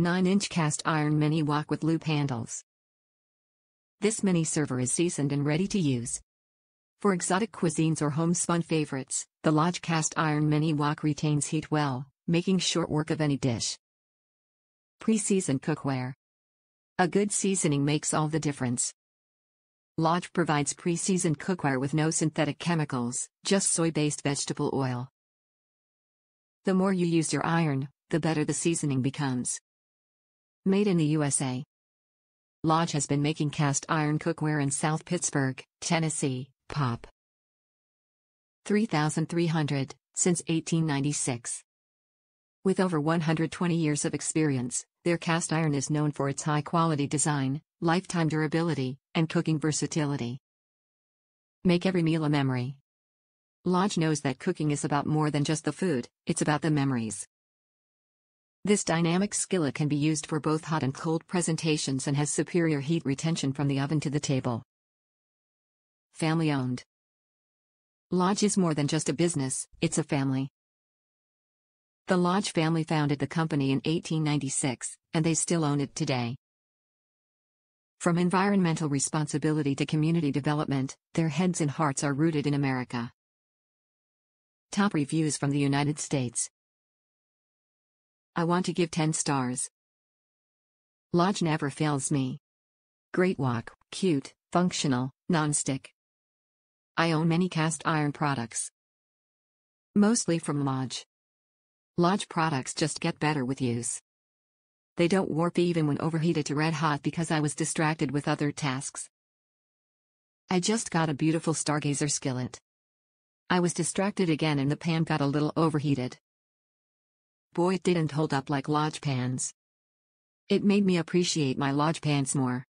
9-inch cast iron mini wok with loop handles. This mini server is seasoned and ready to use. For exotic cuisines or homespun favorites, the Lodge cast iron mini wok retains heat well, making short work of any dish. Pre-seasoned cookware. A good seasoning makes all the difference. Lodge provides pre-seasoned cookware with no synthetic chemicals, just soy-based vegetable oil. The more you use your iron, the better the seasoning becomes. Made in the USA. Lodge has been making cast iron cookware in South Pittsburg, Tennessee, Pop. 3300, since 1896. With over 120 years of experience, their cast iron is known for its high quality design, lifetime durability, and cooking versatility. Make every meal a memory. Lodge knows that cooking is about more than just the food, it's about the memories. This dynamic skillet can be used for both hot and cold presentations and has superior heat retention from the oven to the table. Family owned. Lodge is more than just a business, it's a family. The Lodge family founded the company in 1896, and they still own it today. From environmental responsibility to community development, their heads and hearts are rooted in America. Top reviews from the United States. I want to give 10 stars. Lodge never fails me. Great wok, cute, functional, non-stick. I own many cast iron products. Mostly from Lodge. Lodge products just get better with use. They don't warp even when overheated to red hot because I was distracted with other tasks. I just got a beautiful Stargazer skillet. I was distracted again and the pan got a little overheated. Boy it didn't hold up like lodge pans. It made me appreciate my lodge pans more.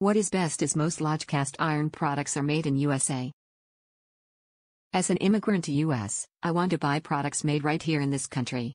What is best is most lodge cast iron products are made in USA. As an immigrant to US, I want to buy products made right here in this country.